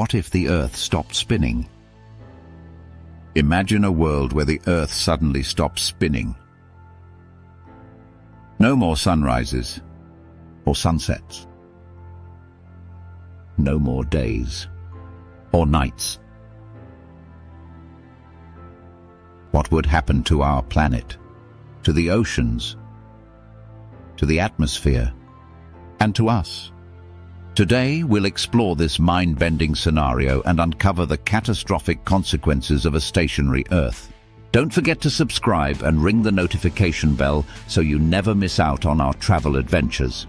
what if the Earth stopped spinning? Imagine a world where the Earth suddenly stops spinning. No more sunrises or sunsets. No more days or nights. What would happen to our planet, to the oceans, to the atmosphere, and to us? Today, we'll explore this mind-bending scenario and uncover the catastrophic consequences of a stationary Earth. Don't forget to subscribe and ring the notification bell so you never miss out on our travel adventures.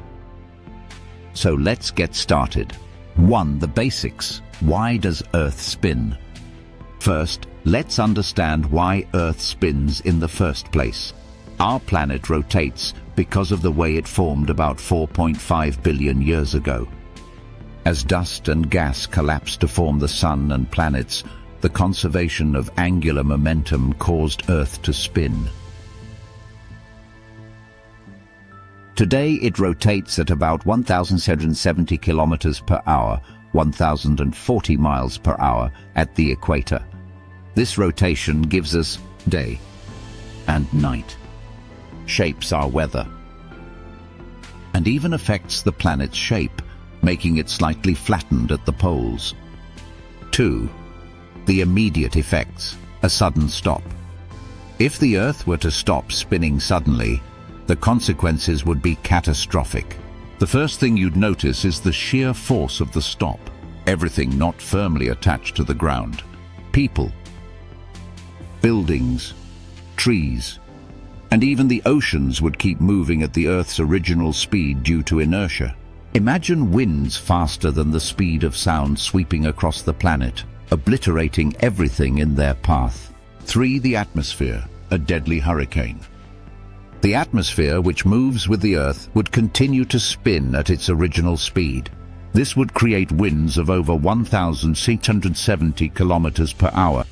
So let's get started. 1. The basics. Why does Earth spin? First, let's understand why Earth spins in the first place. Our planet rotates because of the way it formed about 4.5 billion years ago. As dust and gas collapse to form the Sun and planets, the conservation of angular momentum caused Earth to spin. Today it rotates at about 1,770 kilometers per hour, 1,040 miles per hour at the equator. This rotation gives us day and night, shapes our weather, and even affects the planet's shape, making it slightly flattened at the poles. 2. The immediate effects, a sudden stop. If the Earth were to stop spinning suddenly, the consequences would be catastrophic. The first thing you'd notice is the sheer force of the stop, everything not firmly attached to the ground. People, buildings, trees, and even the oceans would keep moving at the Earth's original speed due to inertia. Imagine winds faster than the speed of sound sweeping across the planet, obliterating everything in their path. 3. The atmosphere, a deadly hurricane. The atmosphere, which moves with the Earth, would continue to spin at its original speed. This would create winds of over 1,670 kilometers per hour,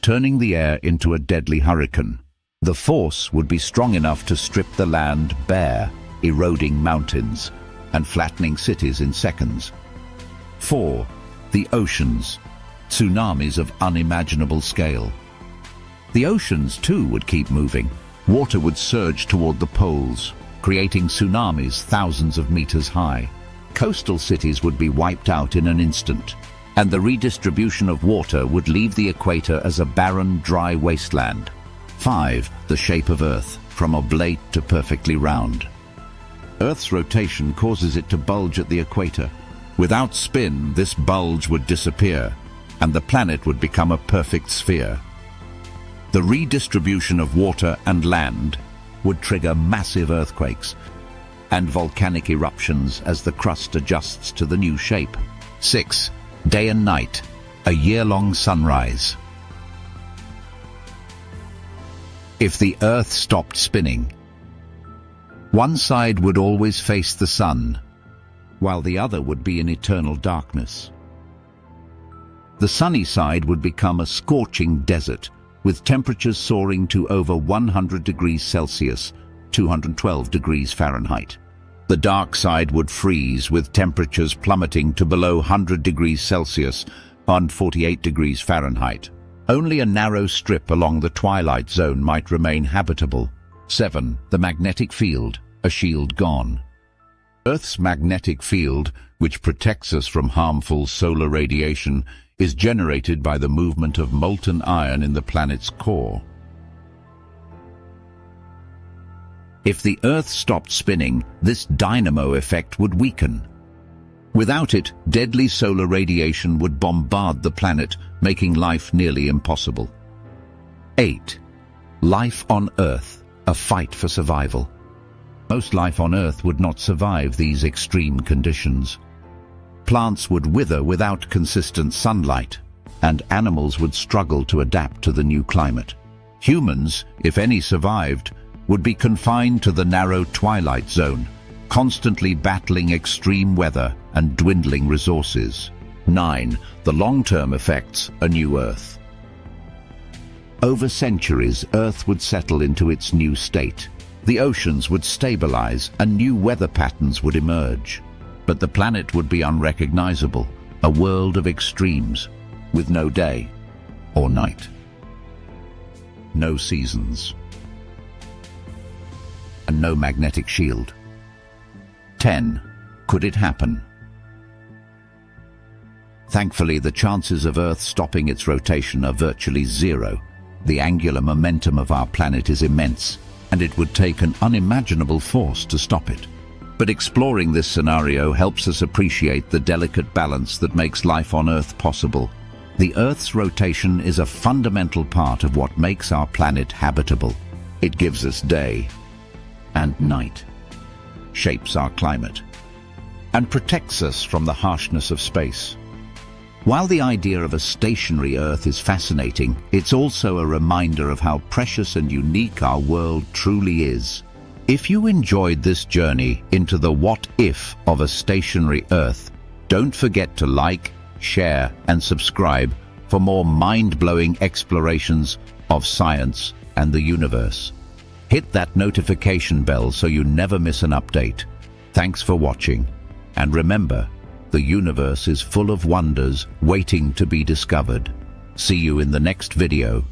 turning the air into a deadly hurricane. The force would be strong enough to strip the land bare, eroding mountains and flattening cities in seconds. 4. The oceans, tsunamis of unimaginable scale. The oceans, too, would keep moving. Water would surge toward the poles, creating tsunamis thousands of meters high. Coastal cities would be wiped out in an instant, and the redistribution of water would leave the equator as a barren, dry wasteland. 5. The shape of Earth, from oblate to perfectly round. Earth's rotation causes it to bulge at the equator. Without spin, this bulge would disappear, and the planet would become a perfect sphere. The redistribution of water and land would trigger massive earthquakes and volcanic eruptions as the crust adjusts to the new shape. 6. Day and night, a year-long sunrise. If the Earth stopped spinning, one side would always face the sun, while the other would be in eternal darkness. The sunny side would become a scorching desert, with temperatures soaring to over 100 degrees Celsius, 212 degrees Fahrenheit. The dark side would freeze, with temperatures plummeting to below 100 degrees Celsius, 148 degrees Fahrenheit. Only a narrow strip along the twilight zone might remain habitable. 7. The magnetic field, a shield gone. Earth's magnetic field, which protects us from harmful solar radiation, is generated by the movement of molten iron in the planet's core. If the Earth stopped spinning, this dynamo effect would weaken. Without it, deadly solar radiation would bombard the planet, making life nearly impossible. 8. Life on Earth, a fight for survival. Most life on Earth would not survive these extreme conditions. Plants would wither without consistent sunlight, and animals would struggle to adapt to the new climate. Humans, if any survived, would be confined to the narrow twilight zone, constantly battling extreme weather and dwindling resources. 9. The long-term effects, a new Earth. Over centuries, Earth would settle into its new state. The oceans would stabilize and new weather patterns would emerge. But the planet would be unrecognizable, a world of extremes, with no day or night. No seasons. And no magnetic shield. 10. Could it happen? Thankfully, the chances of Earth stopping its rotation are virtually zero. The angular momentum of our planet is immense, and it would take an unimaginable force to stop it. But exploring this scenario helps us appreciate the delicate balance that makes life on Earth possible. The Earth's rotation is a fundamental part of what makes our planet habitable. It gives us day and night, shapes our climate, and protects us from the harshness of space. While the idea of a stationary Earth is fascinating, it's also a reminder of how precious and unique our world truly is. If you enjoyed this journey into the what-if of a stationary Earth, don't forget to like, share and subscribe for more mind-blowing explorations of science and the universe. Hit that notification bell so you never miss an update. Thanks for watching. And remember, the universe is full of wonders waiting to be discovered. See you in the next video.